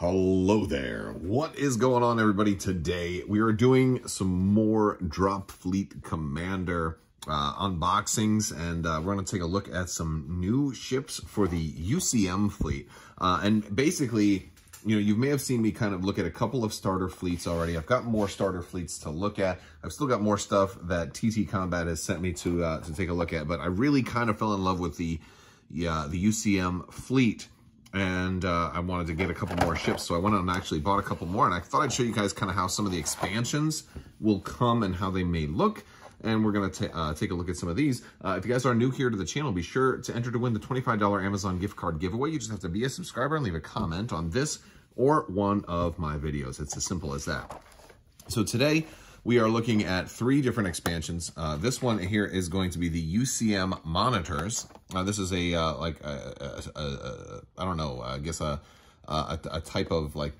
Hello there. What is going on, everybody? Today we are doing some more Dropfleet Commander uh, unboxings, and uh, we're going to take a look at some new ships for the UCM fleet. Uh, and basically, you know, you may have seen me kind of look at a couple of starter fleets already. I've got more starter fleets to look at. I've still got more stuff that TT Combat has sent me to uh, to take a look at, but I really kind of fell in love with the yeah, the UCM fleet and uh, I wanted to get a couple more ships. So I went out and actually bought a couple more. And I thought I'd show you guys kind of how some of the expansions will come and how they may look. And we're going to uh, take a look at some of these. Uh, if you guys are new here to the channel, be sure to enter to win the $25 Amazon gift card giveaway. You just have to be a subscriber and leave a comment on this or one of my videos. It's as simple as that. So today, we are looking at three different expansions. Uh, this one here is going to be the UCM monitors. Uh, this is a, uh, like, I don't know, I guess a, a, type of, like,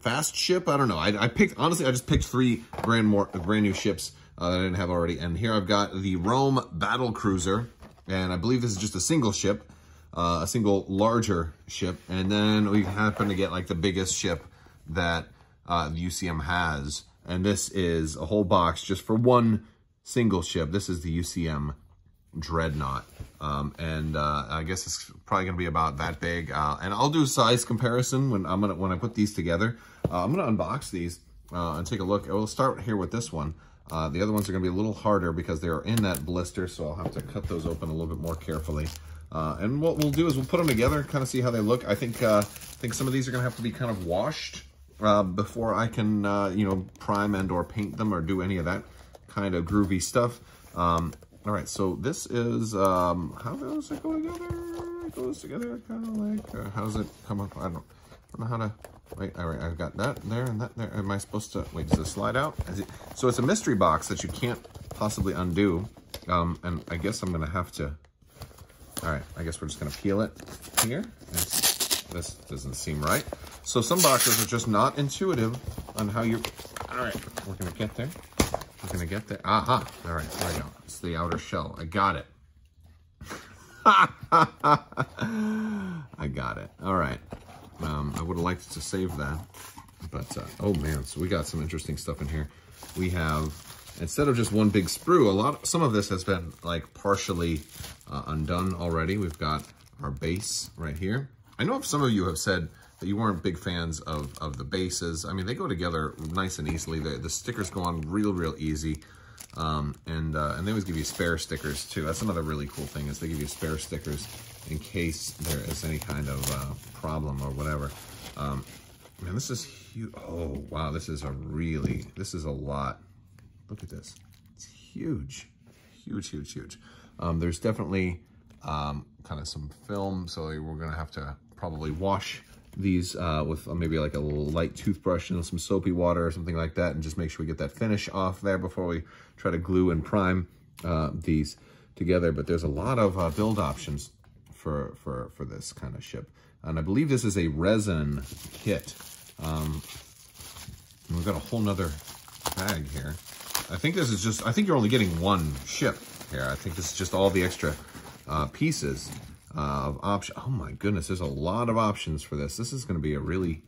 fast ship. I don't know. I, I, picked, honestly, I just picked three brand, more, brand new ships uh, that I didn't have already. And here I've got the Rome Battle Cruiser. And I believe this is just a single ship, uh, a single larger ship. And then we happen to get, like, the biggest ship that uh, the UCM has. And this is a whole box just for one single ship. This is the UCM Dreadnought. Um, and uh, I guess it's probably going to be about that big. Uh, and I'll do a size comparison when I'm gonna when I put these together. Uh, I'm going to unbox these uh, and take a look. We'll start here with this one. Uh, the other ones are going to be a little harder because they're in that blister, so I'll have to cut those open a little bit more carefully. Uh, and what we'll do is we'll put them together, kind of see how they look. I think I think some of these are going to have to be kind of washed uh, before I can, uh, you know, prime and or paint them or do any of that kind of groovy stuff. Um, all right, so this is, um, how does it go together? It goes together kind of like, uh, how does it come up? I don't, I don't know how to, wait, all right, I've got that there and that there. Am I supposed to, wait, does it slide out? It, so it's a mystery box that you can't possibly undo. Um, and I guess I'm going to have to, all right, I guess we're just going to peel it here. It's, this doesn't seem right. So some boxes are just not intuitive on how you're, all right, we're gonna get there. We're gonna get there. Aha, all right, there we go. It's the outer shell. I got it. I got it. All right. Um, I would have liked to save that, but uh, oh man, so we got some interesting stuff in here. We have, instead of just one big sprue, a lot, of, some of this has been like partially uh, undone already. We've got our base right here. I know if some of you have said, that you weren't big fans of, of the bases. I mean, they go together nice and easily. The, the stickers go on real, real easy. Um, and, uh, and they always give you spare stickers too. That's another really cool thing is they give you spare stickers in case there is any kind of uh, problem or whatever. Um, man, this is huge. Oh, wow. This is a really, this is a lot. Look at this. It's huge, huge, huge, huge. Um, there's definitely um, kind of some film, so we're going to have to probably wash these uh, with maybe like a little light toothbrush and some soapy water or something like that and just make sure we get that finish off there before we try to glue and prime uh, these together. But there's a lot of uh, build options for, for, for this kind of ship. And I believe this is a resin kit. Um, we've got a whole nother bag here. I think this is just, I think you're only getting one ship here. I think this is just all the extra uh, pieces of option. Oh my goodness, there's a lot of options for this. This is going to be a really,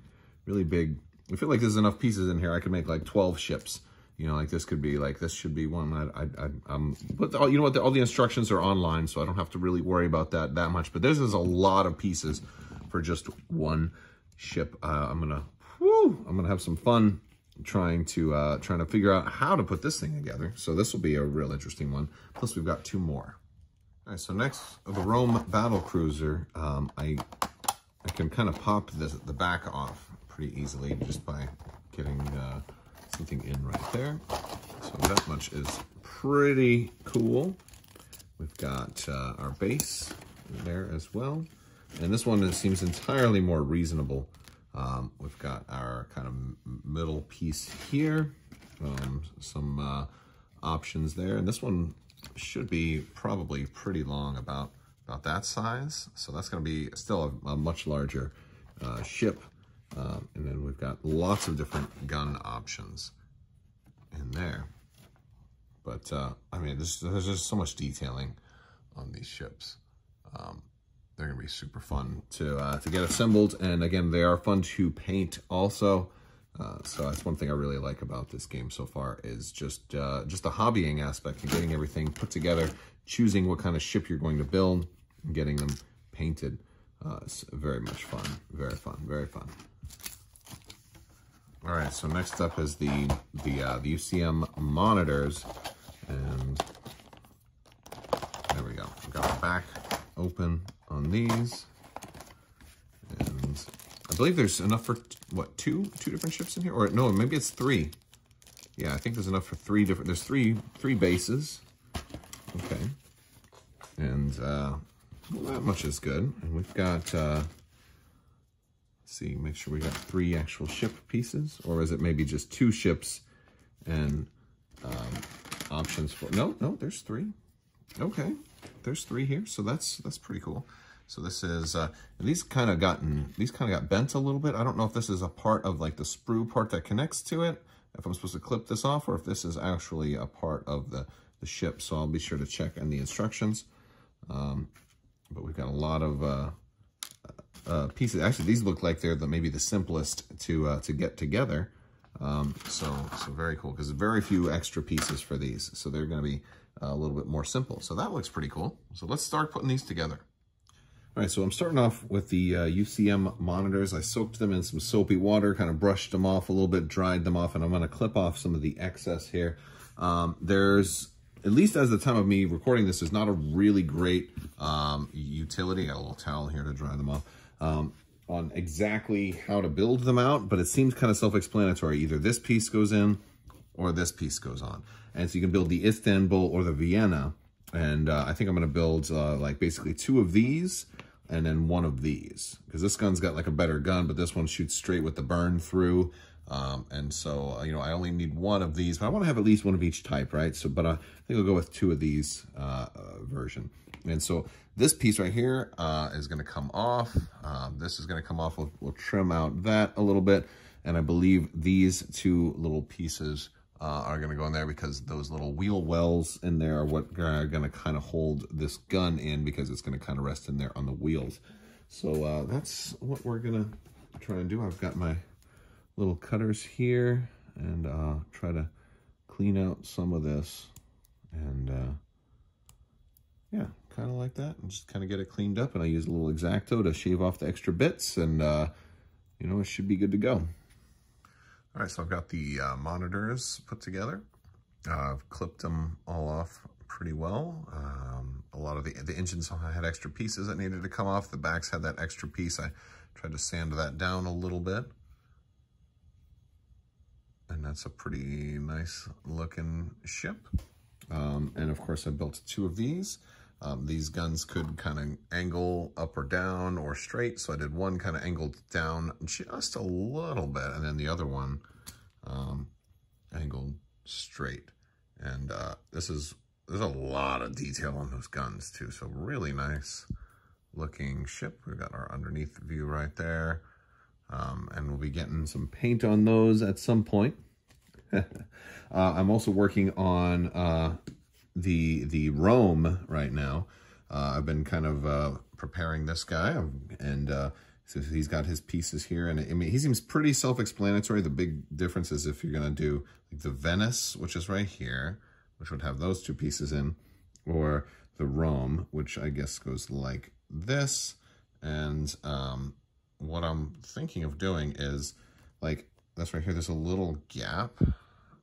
really big. I feel like there's enough pieces in here. I could make like 12 ships. You know, like this could be like, this should be one. I, I, I um, but all, you know what? The, all the instructions are online, so I don't have to really worry about that that much. But this is a lot of pieces for just one ship. Uh, I'm gonna, whoo, I'm gonna have some fun trying to uh, trying to figure out how to put this thing together. So this will be a real interesting one. Plus, we've got two more. All right, so next, the Rome Battle Cruiser. Um, I I can kind of pop the, the back off pretty easily just by getting uh, something in right there. So that much is pretty cool. We've got uh, our base there as well. And this one seems entirely more reasonable. Um, we've got our kind of middle piece here, um, some uh, options there. And this one should be probably pretty long, about, about that size. So that's going to be still a, a much larger uh, ship. Uh, and then we've got lots of different gun options in there. But, uh, I mean, there's, there's just so much detailing on these ships. Um, they're gonna be super fun to uh, to get assembled. And again, they are fun to paint also. Uh, so that's one thing I really like about this game so far is just uh, just the hobbying aspect and getting everything put together, choosing what kind of ship you're going to build, and getting them painted. Uh, it's very much fun, very fun, very fun. All right, so next up is the the, uh, the UCM monitors, and there we go. Got the back open on these, I believe there's enough for what two two different ships in here, or no, maybe it's three. Yeah, I think there's enough for three different. There's three three bases. Okay, and uh, well, that much is good. And we've got. Uh, see, make sure we got three actual ship pieces, or is it maybe just two ships and um, options for, no, no, there's three. Okay, there's three here, so that's that's pretty cool. So this is, uh, these kind of gotten, these kind of got bent a little bit. I don't know if this is a part of like the sprue part that connects to it, if I'm supposed to clip this off, or if this is actually a part of the, the ship. So I'll be sure to check in the instructions. Um, but we've got a lot of, uh, uh, pieces. Actually, these look like they're the maybe the simplest to uh, to get together. Um, so so very cool because very few extra pieces for these. So they're going to be a little bit more simple. So that looks pretty cool. So let's start putting these together. All right, so I'm starting off with the uh, UCM monitors. I soaked them in some soapy water, kind of brushed them off a little bit, dried them off, and I'm going to clip off some of the excess here. Um, there's at least as the time of me recording this, is not a really great um, utility. I got a little towel here to dry them off um, on exactly how to build them out, but it seems kind of self-explanatory. Either this piece goes in or this piece goes on. And so you can build the Istanbul or the Vienna. And uh, I think I'm going to build uh, like basically two of these and then one of these. Because this gun's got like a better gun, but this one shoots straight with the burn through. Um, and so, uh, you know, I only need one of these, but I want to have at least one of each type, right? So, but uh, I think I'll go with two of these uh, uh version. And so this piece right here is going to come off. Um, this is going to come off. We'll, we'll, trim out that a little bit. And I believe these two little pieces uh, are going to go in there because those little wheel wells in there are what are going to kind of hold this gun in because it's going to kind of rest in there on the wheels. So uh, that's what we're going to try and do. I've got my little cutters here and uh, try to clean out some of this. And uh, yeah, kind of like that and just kind of get it cleaned up. And I use a little X-Acto to shave off the extra bits and, uh, you know, it should be good to go. All right, so I've got the uh, monitors put together. Uh, I've clipped them all off pretty well. Um, a lot of the, the engines had extra pieces that needed to come off. The backs had that extra piece. I tried to sand that down a little bit. And that's a pretty nice looking ship. Um, and of course I built two of these. Um, these guns could kind of angle up or down or straight. So I did one kind of angled down just a little bit. And then the other one um, angled straight. And uh, this is, there's a lot of detail on those guns too. So really nice looking ship. We've got our underneath view right there. Um, and we'll be getting some paint on those at some point. uh, I'm also working on uh, the the Rome right now. Uh, I've been kind of uh, preparing this guy, and uh, so he's got his pieces here, and I mean he seems pretty self-explanatory. The big difference is if you're gonna do like the Venice, which is right here, which would have those two pieces in, or the Rome, which I guess goes like this. And um, what I'm thinking of doing is like that's right here. There's a little gap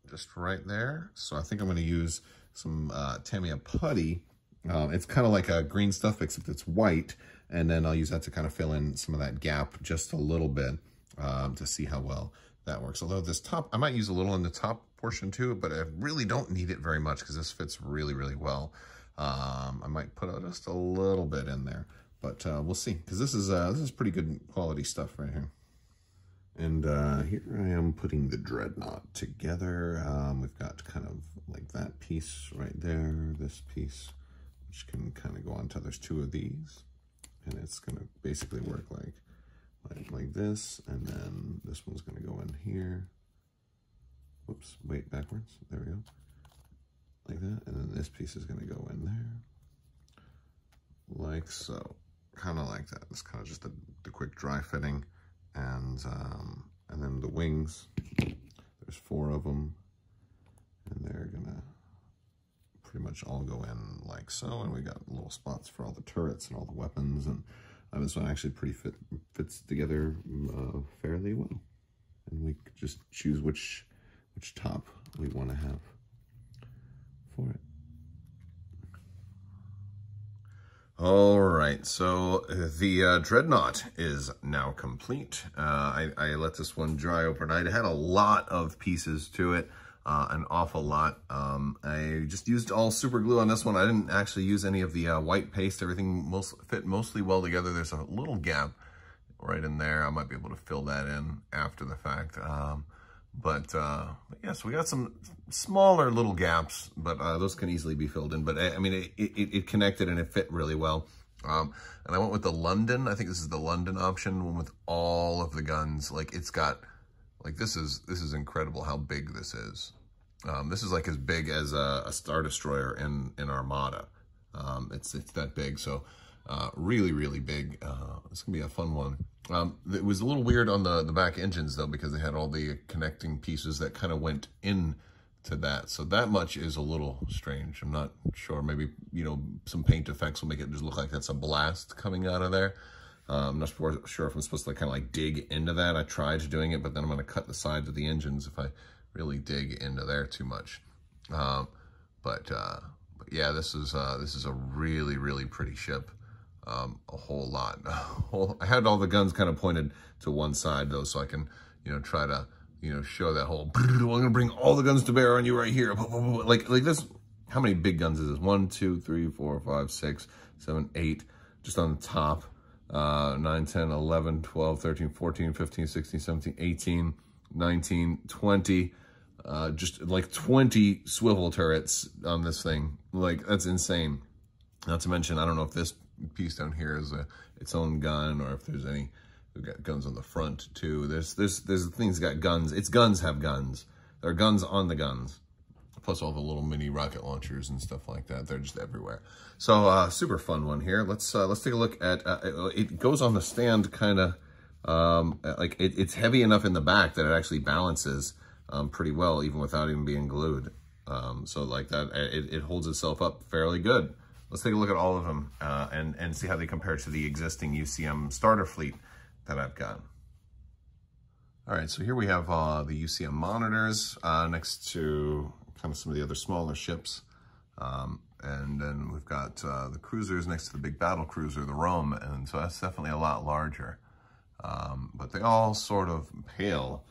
just right there. So I think I'm going to use some uh, Tamiya putty. Um, it's kind of like a green stuff, except it's white. And then I'll use that to kind of fill in some of that gap just a little bit um, to see how well that works. Although this top, I might use a little in the top portion too, but I really don't need it very much because this fits really, really well. Um, I might put just a little bit in there, but uh, we'll see because this is uh, this is pretty good quality stuff right here. And uh, here I am putting the dreadnought together. Um, we've got kind of like that piece right there, this piece, which can kind of go on to, there's two of these. And it's going to basically work like, like, like this. And then this one's going to go in here. Whoops, wait, backwards. There we go. Like that. And then this piece is going to go in there. Like so. kind of like that. It's kind of just the, the quick dry fitting. And, um, and then the wings, there's four of them. And they're gonna pretty much all go in like so. And we got little spots for all the turrets and all the weapons. And uh, this one actually pretty fit fits together uh, fairly well. And we just choose which which top we want to have for it. All right, so the uh, Dreadnought is now complete. Uh, I, I, let this one dry overnight. It had a lot of pieces to it, uh, an awful lot. Um, I just used all super glue on this one. I didn't actually use any of the uh, white paste. Everything most, fit mostly well together. There's a little gap right in there. I might be able to fill that in after the fact. Um, but, uh, but yes, we got some smaller little gaps, but uh, those can easily be filled in. But I, I mean, it, it, it, connected and it fit really well. Um, and I went with the London. I think this is the London option, one with all of the guns. Like it's got, like this is this is incredible how big this is. Um, this is like as big as a, a Star Destroyer in in Armada. Um, it's it's that big. So uh, really, really big. Uh, it's going to be a fun one. Um, it was a little weird on the, the back engines, though, because they had all the connecting pieces that kind of went in to that. So that much is a little strange. I'm not sure. Maybe, you know, some paint effects will make it just look like that's a blast coming out of there. Uh, I'm not sure if I'm supposed to kind of like dig into that. I tried doing it, but then I'm going to cut the sides of the engines if I really dig into there too much. Um, but, uh, but yeah, this is, uh, this is a really, really pretty ship um, a whole lot. I had all the guns kind of pointed to one side though, so I can, you know, try to, you know, show that whole, I'm going to bring all the guns to bear on you right here. Like, like this, how many big guns is this? One, two, three, four, five, six, seven, eight, just on the top. Uh, 9, 10, 11, 12, 13, 14, 15, 16, 17, 18, 19, 20, uh, just like 20 swivel turrets on this thing. Like, that's insane. Not to mention, I don't know if this piece down here is a, its own gun, or if there's any, we've got guns on the front too. There's, there's, there's things got guns. Its guns have guns. There are guns on the guns. Plus all the little mini rocket launchers and stuff like that. They're just everywhere. So uh, super fun one here. Let's uh, let's take a look at. Uh, it, goes on the stand kind of um, like it, it's heavy enough in the back that it actually balances um, pretty well, even without even being glued. Um, so like that, it, it holds itself up fairly good. Let's take a look at all of them uh, and, and see how they compare to the existing UCM starter fleet that I've got. All right, so here we have uh, the UCM monitors uh, next to kind of some of the other smaller ships. Um, and then we've got uh, the cruisers next to the big battle cruiser, the Rome, and so that's definitely a lot larger. Um, but they all sort of pale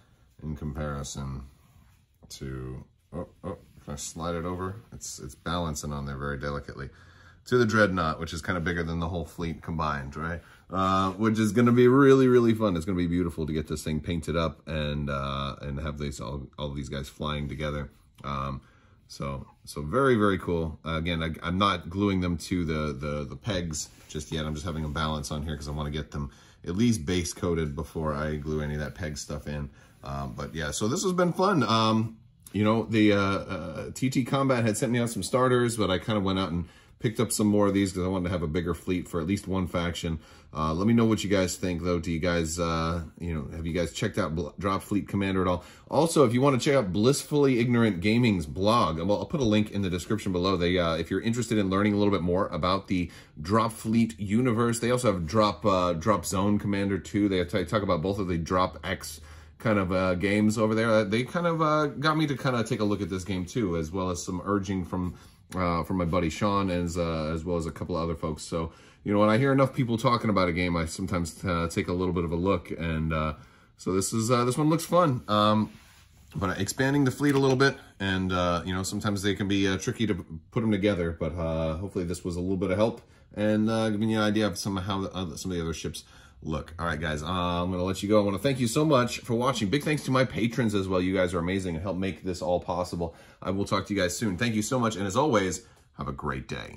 in comparison to, oh, oh, if I slide it over, it's, it's balancing on there very delicately to the Dreadnought, which is kind of bigger than the whole fleet combined, right? Uh, which is going to be really, really fun. It's going to be beautiful to get this thing painted up and uh, and have these all, all these guys flying together. Um, so so very, very cool. Uh, again, I, am not gluing them to the, the, the pegs just yet. I'm just having a balance on here because I want to get them at least base coated before I glue any of that peg stuff in. Um, but yeah, so this has been fun. Um, you know, the uh, TT uh, Combat had sent me out some starters, but I kind of went out and Picked up some more of these because I wanted to have a bigger fleet for at least one faction. Uh, let me know what you guys think, though. Do you guys, uh, you know, have you guys checked out Bl Dropfleet Commander at all? Also, if you want to check out Blissfully Ignorant Gaming's blog, well, I'll put a link in the description below. They, uh, if you're interested in learning a little bit more about the Dropfleet universe, they also have Drop uh, Dropzone Commander too. They talk about both of the Drop X kind of uh, games over there. They kind of uh, got me to kind of take a look at this game too, as well as some urging from uh, from my buddy Sean, as uh, as well as a couple of other folks. So, you know, when I hear enough people talking about a game, I sometimes uh, take a little bit of a look. And uh, so this is uh, this one looks fun. Um, but expanding the fleet a little bit, and uh, you know, sometimes they can be tricky to put them together. But hopefully, this was a little bit of help and giving you an idea of some of how the, some of the other ships look. All right, guys, uh, I'm going to let you go. I want to thank you so much for watching. Big thanks to my patrons as well. You guys are amazing and help make this all possible. I will talk to you guys soon. Thank you so much. And as always, have a great day.